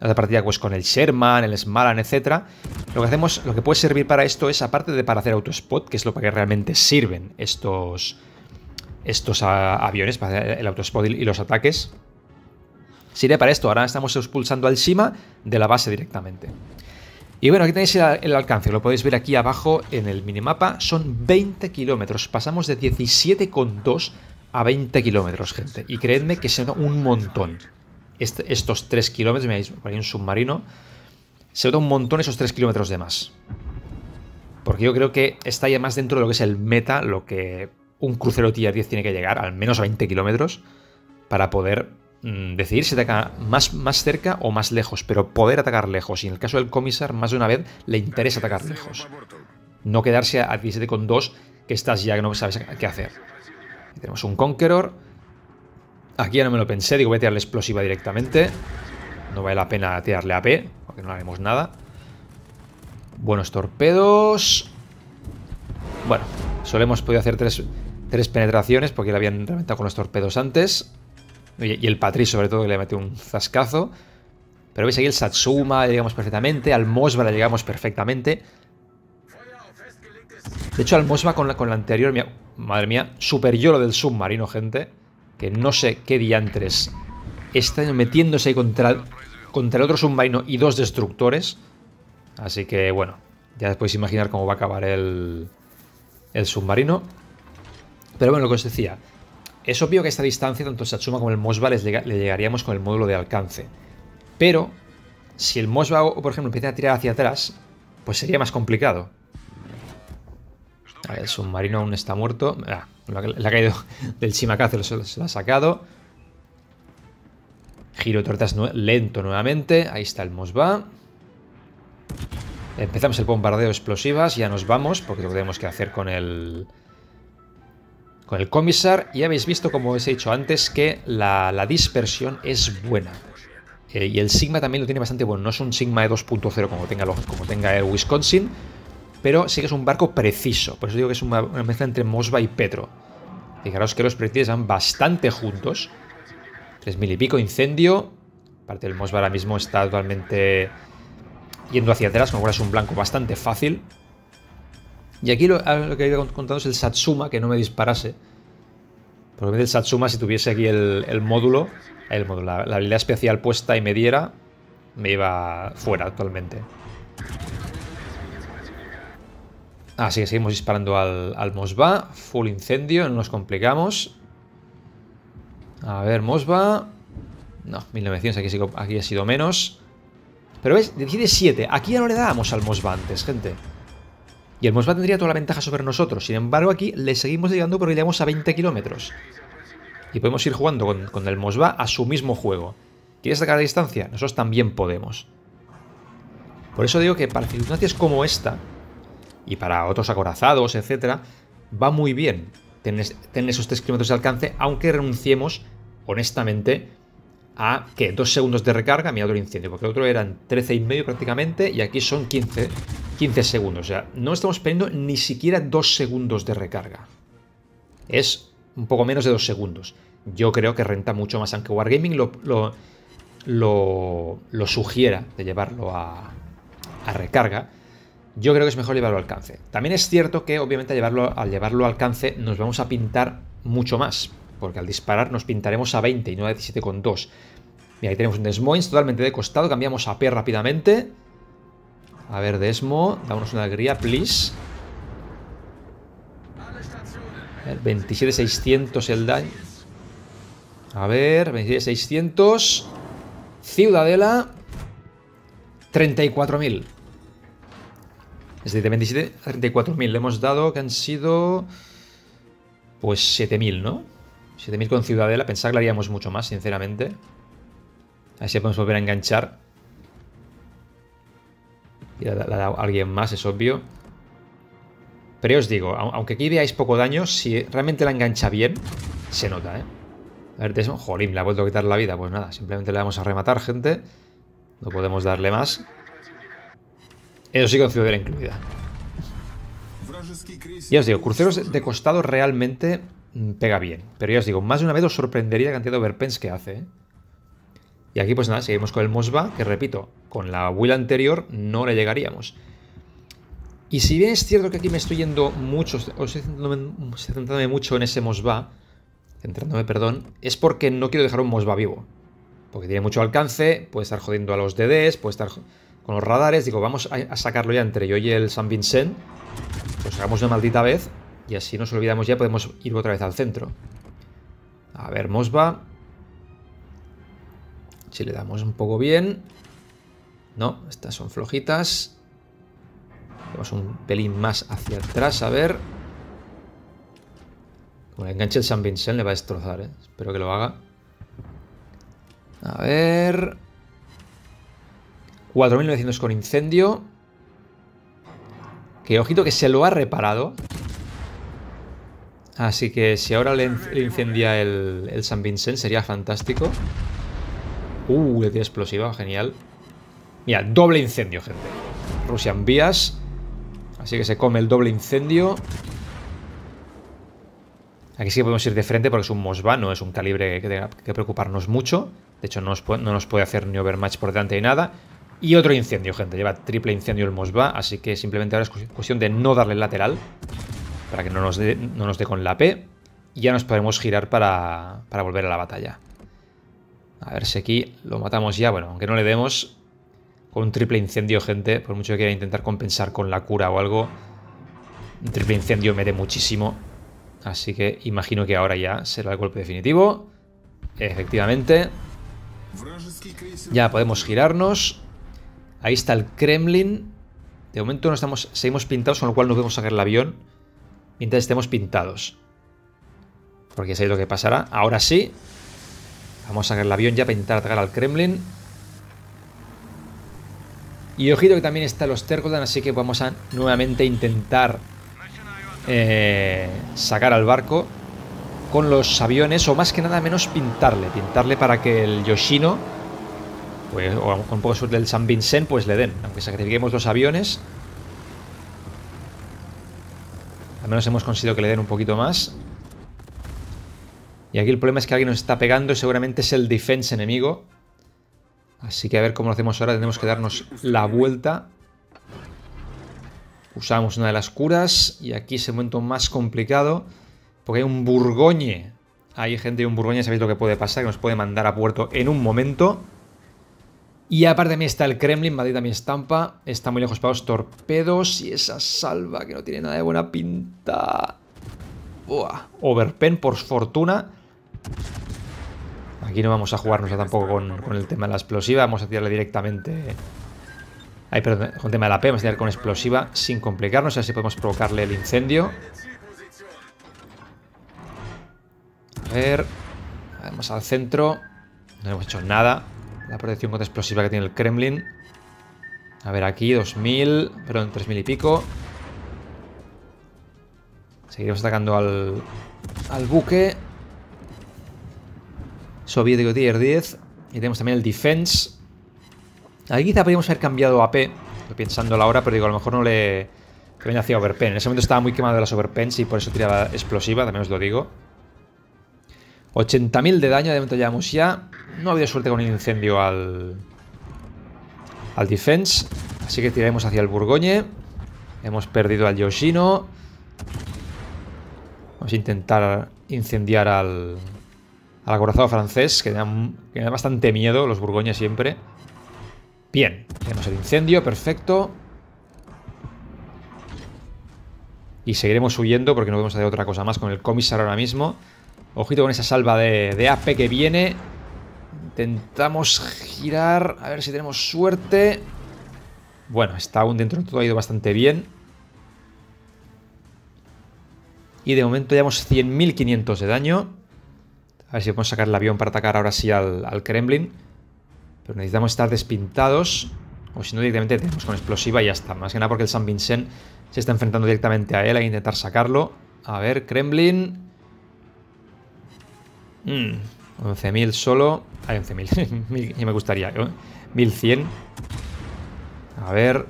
En la partida pues con el Sherman, el Smalan, etc. Lo que hacemos, lo que puede servir para esto es, aparte de para hacer autospot, que es lo para que realmente sirven estos, estos aviones, para el autospot y los ataques, sirve para esto. Ahora estamos expulsando al Shima de la base directamente. Y bueno, aquí tenéis el, alcance, lo podéis ver aquí abajo en el minimapa, son 20 kilómetros, pasamos de 17,2 a 20 kilómetros, gente, y creedme que se nota un montón. estos 3 kilómetros, veis, por ahí un submarino, se nota un montón esos 3 kilómetros de más. Porque yo creo que está ya más dentro de lo que es el meta, lo que un crucero tier 10 tiene que llegar, al menos a 20 kilómetros, para poder Mm, decidir si ataca más, más cerca o más lejos, pero poder atacar lejos. Y en el caso del comisar, más de una vez le interesa atacar lejos. No quedarse a 17,2 que estás ya que no sabes qué hacer. tenemos un Conqueror. Aquí ya no me lo pensé, digo voy a tirarle explosiva directamente. No vale la pena tirarle AP, porque no haremos nada. Buenos torpedos. Bueno, solo hemos podido hacer tres, tres penetraciones porque le habían reventado con los torpedos antes. Y el Patri, sobre todo, que le mete un zascazo. Pero veis aquí el Satsuma, le llegamos perfectamente. Al Mosba le llegamos perfectamente. De hecho, al Mosba con la, con la anterior, madre mía, super lo del submarino, gente. Que no sé qué diantres está metiéndose ahí contra, contra el otro submarino y dos destructores. Así que, bueno, ya podéis imaginar cómo va a acabar el, el submarino. Pero bueno, lo que os decía, es obvio que a esta distancia, tanto Satsuma como el Mosba le llegaríamos con el módulo de alcance. Pero, si el Mosba, por ejemplo, empieza a tirar hacia atrás, pues sería más complicado. el submarino aún está muerto. Ah, le ha caído del Shimakaze, se lo ha sacado. Giro de tortas lento nuevamente. Ahí está el Mosba. Empezamos el bombardeo explosivas. Ya nos vamos, porque lo que tenemos que hacer con el con el comisar y habéis visto, como os he dicho antes, que la, dispersión es buena. Eh, y el Sigma también lo tiene bastante bueno. No es un Sigma de 2.0 como tenga, el Wisconsin, pero sí que es un barco preciso. Por eso digo que es una, mezcla entre Mosba y Petro. Fijaros que los proyectiles van bastante juntos. 3.000 y pico incendio. Parte del Mosba ahora mismo está totalmente yendo hacia atrás, como es un blanco bastante fácil. Y aquí lo, que he ido contando es el Satsuma, que no me disparase. Porque el Satsuma, si tuviese aquí el, módulo, la, habilidad especial puesta y me diera, me iba fuera actualmente. Así que seguimos disparando al, Mosba. Full incendio, no nos complicamos. A ver, Mosba. No, 1900, aquí, aquí ha sido menos. Pero ves, decide 7. Aquí ya no le dábamos al Mosba antes, gente. Y el Mosba tendría toda la ventaja sobre nosotros. Sin embargo, aquí le seguimos llegando porque llegamos a 20 kilómetros. Y podemos ir jugando con, el Mosba a su mismo juego. ¿Quieres sacar a distancia? Nosotros también podemos. Por eso digo que para circunstancias como esta, y para otros acorazados, etc., va muy bien tener, esos 3 kilómetros de alcance, aunque renunciemos, honestamente, a que dos segundos de recarga, mi otro incendio, porque el otro eran 13 y medio prácticamente y aquí son 15, 15 segundos. O sea, no estamos perdiendo ni siquiera dos segundos de recarga. Es un poco menos de dos segundos. Yo creo que renta mucho más, aunque Wargaming lo, lo, lo, sugiera de llevarlo a, a, recarga. Yo creo que es mejor llevarlo al alcance. También es cierto que, obviamente, al llevarlo, al llevarlo al alcance nos vamos a pintar mucho más porque al disparar nos pintaremos a 20 y no a 17,2. Mira, ahí tenemos un Desmoins totalmente de costado, cambiamos a P rápidamente. A ver, Desmo, dámonos una alegría, please. 27,600 el daño. A ver, 27,600. Ciudadela. 34.000. Es decir, de 27 a 34.000 le hemos dado que han sido... Pues 7.000, ¿no? 7000 con Ciudadela, pensaba que le haríamos mucho más, sinceramente. A ver si podemos volver a enganchar. Y la, da alguien más, es obvio. Pero os digo, aunque aquí veáis poco daño, si realmente la engancha bien, se nota, ¿eh? A ver, jolín, le ha vuelto a quitar la vida. Pues nada, simplemente le vamos a rematar, gente. No podemos darle más. Eso sí con ciudadela incluida. Ya os digo, cruceros de costado realmente mm, pega bien. Pero ya os digo, más de una vez os sorprendería la cantidad de overpens que hace. ¿eh? Y aquí pues nada, seguimos con el Mosba, que repito, con la will anterior no le llegaríamos. Y si bien es cierto que aquí me estoy yendo mucho, o estoy centrándome, mucho en ese Mosba, centrándome, perdón, es porque no quiero dejar un Mosba vivo. Porque tiene mucho alcance, puede estar jodiendo a los DDs, puede estar con los radares. Digo, vamos a, sacarlo ya entre yo y el San Vincent. Pues hagamos una maldita vez. Y así nos olvidamos ya, podemos ir otra vez al centro. A ver, Mosba. Si le damos un poco bien. No, estas son flojitas. Vamos un pelín más hacia atrás, a ver. Como el enganche el San Vincent le va a destrozar, ¿eh? Espero que lo haga. A ver... 4.900 con incendio. Que ojito que se lo ha reparado. Así que si ahora le, incendia el, el, San Vincent sería fantástico. Uh, le tiene explosiva, genial. Mira, doble incendio, gente. Russian Vías. Así que se come el doble incendio. Aquí sí que podemos ir de frente porque es un Mosba, no es un calibre que tenga que preocuparnos mucho. De hecho, no nos, puede, no nos puede hacer ni overmatch por delante ni nada. Y otro incendio, gente. Lleva triple incendio el Mosba, así que simplemente ahora es cuestión de no darle lateral. Para que no nos dé, con la P. Y ya nos podemos girar para volver a la batalla. A ver si aquí lo matamos ya. Bueno, aunque no le demos, con un triple incendio, gente. Por mucho que quiera intentar compensar con la cura o algo. Un triple incendio me dé muchísimo. Así que imagino que ahora ya será el golpe definitivo. Efectivamente. Ya podemos girarnos. Ahí está el Kremlin. De momento no estamos, seguimos pintados, con lo cual no podemos sacar el avión mientras estemos pintados. Porque ahí lo que pasará. Ahora sí. Vamos a sacar el avión ya para intentar atacar al Kremlin. Y ojito que también está los Terkodan, así que vamos a nuevamente intentar eh, sacar al barco con los aviones, o más que nada menos pintarle. Pintarle para que el Yoshino, pues, o con un poco de suerte del San Vincent, pues le den. Aunque sacrifiquemos los aviones. Al menos hemos conseguido que le den un poquito más. Y aquí el problema es que alguien nos está pegando y seguramente es el defense enemigo. Así que a ver cómo lo hacemos ahora. Tenemos que darnos la vuelta. Usamos una de las curas. Y aquí es el momento más complicado. Porque hay un burgoñe. Hay gente de un burgoñe, sabéis lo que puede pasar. Que nos puede mandar a puerto en un momento. Y aparte de mí está el Kremlin, maldita mi estampa. Está muy lejos para los torpedos. Y esa salva que no tiene nada de buena pinta. Buah. Overpen, por fortuna. Aquí no vamos a jugarnos tampoco con, el tema de la explosiva. Vamos a tirarle directamente... Ahí, perdón, con el tema de la P, vamos a tirar con explosiva sin complicarnos. A ver si podemos provocarle el incendio. A ver... Vamos al centro. No hemos hecho nada. La protección contra explosiva que tiene el Kremlin. A ver, aquí 2000, perdón, 3000 y pico. Seguiremos atacando al, al buque soviético tier 10. Y tenemos también el defense. Aquí quizá podríamos haber cambiado AP, estoy pensando la hora, pero digo, a lo mejor no le... Que venga hacia overpen. En ese momento estaba muy quemado de las overpens y por eso tiraba explosiva, también os lo digo. 80.000 de daño, de momento llevamos ya. No ha habido suerte con un incendio al... Al defense. Así que tiraremos hacia el Burgoñe. Hemos perdido al Yoshino. Vamos a intentar incendiar al, al acorazado francés, que da, bastante miedo, los Burgoñas siempre. Bien, tenemos el incendio, perfecto. Y seguiremos huyendo porque no podemos hacer otra cosa más con el comisar ahora mismo. Ojito con esa salva de, de AP que viene. Intentamos girar, a ver si tenemos suerte. Bueno, está aún dentro de todo, ha ido bastante bien. Y de momento llevamos 100.500 de daño. A ver si podemos sacar el avión para atacar ahora sí al, Kremlin. Pero necesitamos estar despintados. O si no, directamente tenemos con explosiva y ya está. Más que nada porque el San Vincent se está enfrentando directamente a él. Hay que intentar sacarlo. A ver, Kremlin. 11.000 mm, solo. Hay 11.000. ya me gustaría. 1.100. A ver.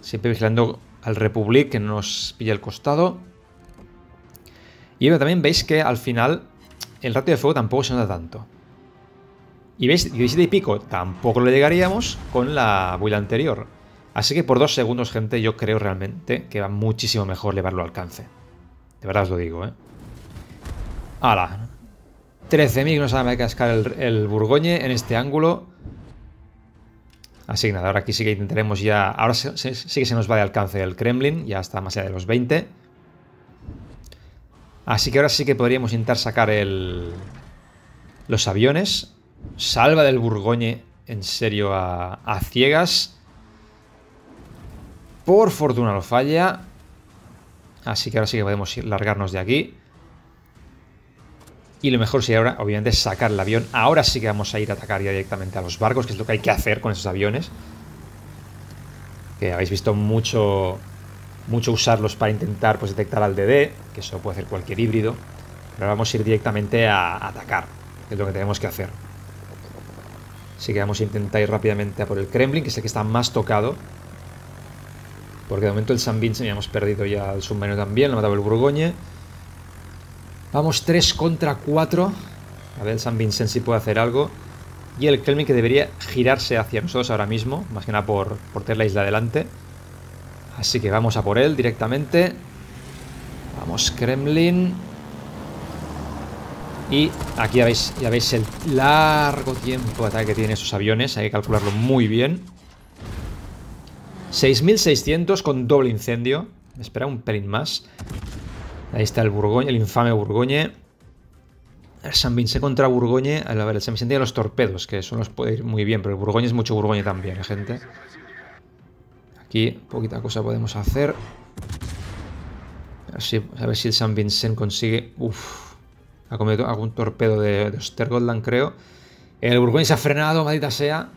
Siempre vigilando al Republic que no nos pilla el costado. Y también veis que al final el ratio de fuego tampoco se nota tanto. Y veis, 17 y pico, tampoco lo llegaríamos con la build anterior. Así que por dos segundos, gente, yo creo realmente que va muchísimo mejor llevarlo al alcance. De verdad os lo digo, ¿eh? ¡Hala! 13.000 que nos va a cascar el, el Burgoñe en este ángulo. Así que nada, ahora aquí sí que intentaremos ya... Ahora sí, que se nos va de alcance el Kremlin, ya está más allá de los 20. Así que ahora sí que podríamos intentar sacar el... Los aviones. Salva del Burgoñe, en serio, a, a ciegas. Por fortuna lo falla. Así que ahora sí que podemos largarnos de aquí. Y lo mejor sería ahora, obviamente, sacar el avión. Ahora sí que vamos a ir a atacar ya directamente a los barcos, que es lo que hay que hacer con esos aviones. Que habéis visto mucho, mucho usarlos para intentar pues, detectar al DD, que eso puede hacer cualquier híbrido. Pero vamos a ir directamente a atacar, que es lo que tenemos que hacer. Así que vamos a intentar ir rápidamente a por el Kremlin, que es el que está más tocado. Porque de momento el San Vincent ya hemos perdido ya el submarino también, lo ha matado el Burgoñe. Vamos 3 contra 4. A ver el San Vincent si puede hacer algo. Y el Kremlin que debería girarse hacia nosotros ahora mismo, más que nada por, por tener la isla delante. Así que vamos a por él directamente. Vamos Kremlin. Y aquí ya veis, ya veis el largo tiempo de ataque que tienen esos aviones. Hay que calcularlo muy bien. 6.600 con doble incendio. Espera un pelín más. Ahí está el Burgoñe, el infame Burgoñe. San Vincent contra Burgoñe. A ver, el San Vincent tiene los torpedos, que eso nos puede ir muy bien, pero el Burgoñe es mucho Burgoñe también, ¿eh, gente. Aquí poquita cosa podemos hacer. A ver si, el San Vincent consigue... Uf, ha comido algún torpedo de, de Ostergotland, creo. El Burgoñe se ha frenado, maldita sea.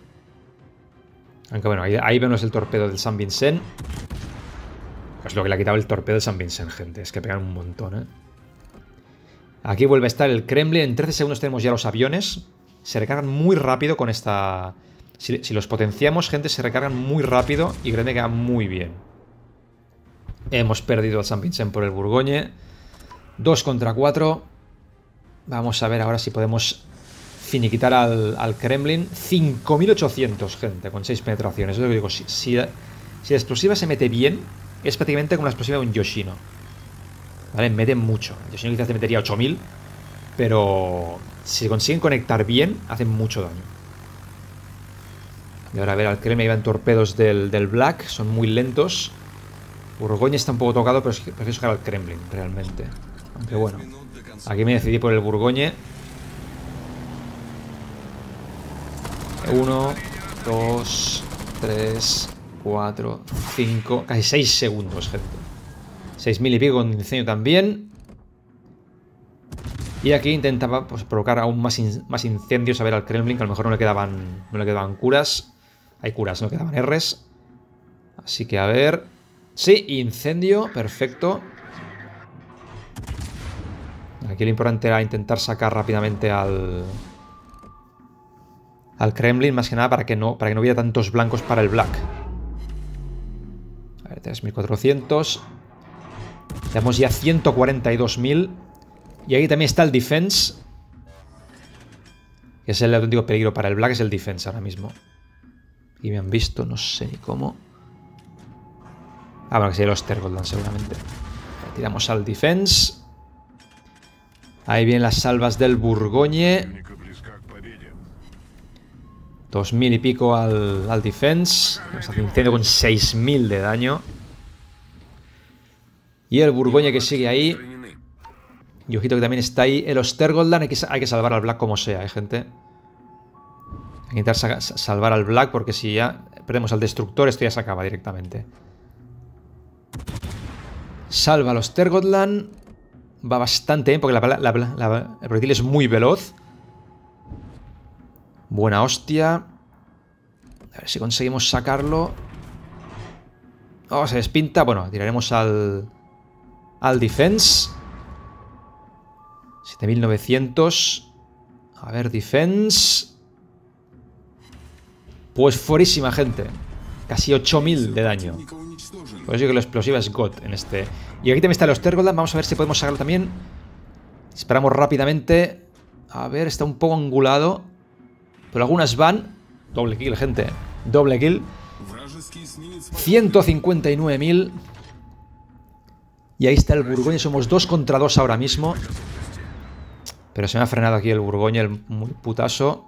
Aunque bueno, ahí, ahí vemos el torpedo del San Vincent. Es lo que le ha quitado el torpedo de San Vincent, gente. Es que pegan un montón, ¿eh? Aquí vuelve a estar el Kremlin. En 13 segundos tenemos ya los aviones. Se recargan muy rápido con esta... Si, los potenciamos, gente, se recargan muy rápido y créeme que va muy bien. Hemos perdido al San Vincent por el Burgoñe. 2 contra 4. Vamos a ver ahora si podemos finiquitar al, al Kremlin. 5.800, gente, con 6 penetraciones. Es lo que digo. Si, si, la explosiva se mete bien, es prácticamente como la explosiva de un Yoshino. ¿Vale? Mete mucho. Yoshino quizás te metería 8000, pero si consiguen conectar bien, hacen mucho daño. Y ahora a ver, al que me iban torpedos del, Black, son muy lentos. Burgoña está un poco tocado, pero prefiero sacar al Kremlin, realmente. Aunque bueno, aquí me decidí por el Burgoñe. Uno, dos, tres, 4, 5, casi 6 segundos, gente. 6.000 y pico con incendio también. Y aquí intentaba pues, provocar aún más, más incendios a ver al Kremlin, que a lo mejor no le quedaban, no le quedaban curas. Hay curas, no quedaban Rs. Así que a ver... Sí, incendio, perfecto. Aquí lo importante era intentar sacar rápidamente al... Al Kremlin, más que nada para que no, para que no hubiera tantos blancos para el Black. 3.400. Tenemos ya 142.000. Y aquí también está el defense. Que es el auténtico peligro para el black, es el defense ahora mismo. Y me han visto, no sé ni cómo. Ah, bueno, que sería los Tergoldan seguramente. Tiramos al defense. Ahí vienen las salvas del Burgoñe. 2000 y pico al, al defense. Nos hace incendio con 6000 de daño. Y el Burgoña que sigue ahí. Y ojito que también está ahí. El Ostergoldan hay que, hay que salvar al Black como sea, ¿eh, gente? Hay que intentar salvar al Black porque si ya perdemos al Destructor, esto ya se acaba directamente. Salva al Ostergotland. Va bastante bien porque el proyectil es muy veloz. Buena hostia. A ver si conseguimos sacarlo. Oh, se despinta. Bueno, tiraremos al... Al defense. 7900. A ver, defense. Pues fuerísima, gente. Casi 8000 de daño. Por eso digo que la explosiva es God en este. Y aquí también está el Ostergoldan. Vamos a ver si podemos sacarlo también. Esperamos rápidamente. A ver, está un poco angulado. Pero algunas van. Doble kill, gente. Doble kill. 159.000. Y ahí está el Burgoña. Somos dos contra dos ahora mismo. Pero se me ha frenado aquí el Burgoña, el muy putazo.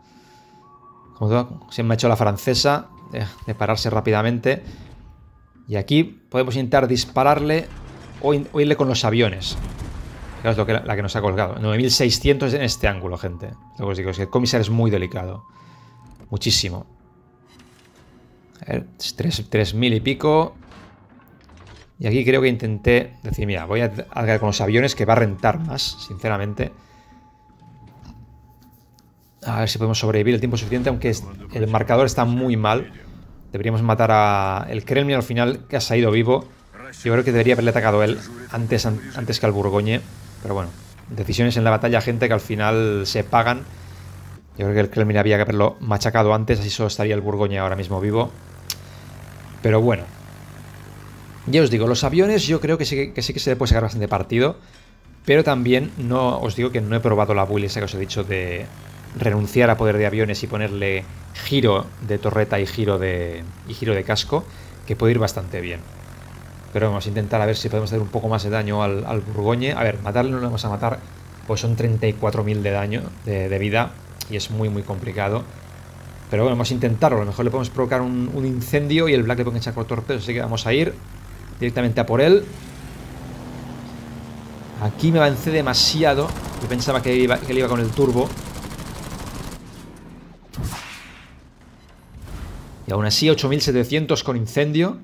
Como se me ha hecho la francesa de, pararse rápidamente. Y aquí podemos intentar dispararle o, irle con los aviones. es lo que, la que nos ha colgado. 9600 en este ángulo, gente. Lo que os digo es que el comisar es muy delicado. Muchísimo. A ver, 3000 y pico. Y aquí creo que intenté decir, mira, voy a hacer con los aviones que va a rentar más, sinceramente. A ver si podemos sobrevivir el tiempo suficiente, aunque el marcador está muy mal. Deberíamos matar a el Kremlin al final, que ha salido vivo. Yo creo que debería haberle atacado él antes, antes que al Burgoñe. Pero bueno, decisiones en la batalla, gente que al final se pagan. Yo creo que el Kremlin había que haberlo machacado antes, así solo estaría el Burgoñe ahora mismo vivo. Pero bueno. Ya os digo, los aviones yo creo que sí que, sí que se le puede sacar bastante partido. Pero también no os digo que no he probado la build esa que os he dicho de, renunciar a poder de aviones y ponerle giro de torreta y giro de, y giro de casco, que puede ir bastante bien. Pero vamos a intentar a ver si podemos hacer un poco más de daño al, al Burgoñe. A ver, matarle no lo vamos a matar, pues son 34.000 de daño, de, vida, y es muy muy complicado. Pero bueno, vamos a intentarlo. A lo mejor le podemos provocar un, incendio y el Black le puede echar por torpedos. Así que vamos a ir directamente a por él. Aquí me avancé demasiado. Yo pensaba que, iba, que él iba con el turbo. Y aún así 8700 con incendio.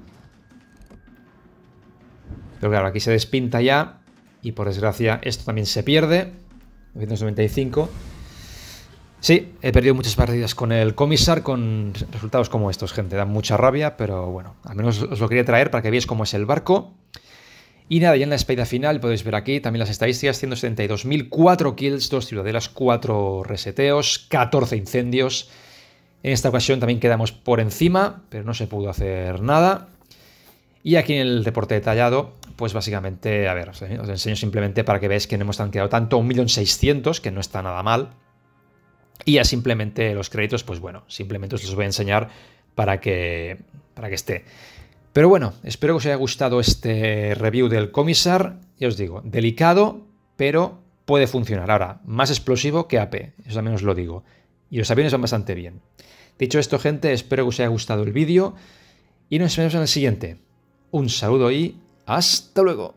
Pero claro, aquí se despinta ya. Y por desgracia esto también se pierde. 995. Sí, he perdido muchas partidas con el comisar con resultados como estos, gente. Da mucha rabia, pero bueno, al menos os lo quería traer para que veáis cómo es el barco. Y nada, ya en la espalda final podéis ver aquí también las estadísticas, 172.000, 4 kills, 2 ciudadelas, 4 reseteos, 14 incendios, en esta ocasión también quedamos por encima, pero no se pudo hacer nada. Y aquí en el reporte detallado, pues básicamente, a ver, os enseño simplemente para que veáis que no hemos tanqueado tanto, 1.600.000, que no está nada mal. Y ya simplemente los créditos, pues bueno, simplemente os los voy a enseñar para que, para que esté. Pero bueno, espero que os haya gustado este review del Comisar. Ya os digo, delicado, pero puede funcionar. Ahora, más explosivo que AP, eso también os lo digo. Y los aviones van bastante bien. Dicho esto, gente, espero que os haya gustado el vídeo y nos vemos en el siguiente. Un saludo y hasta luego.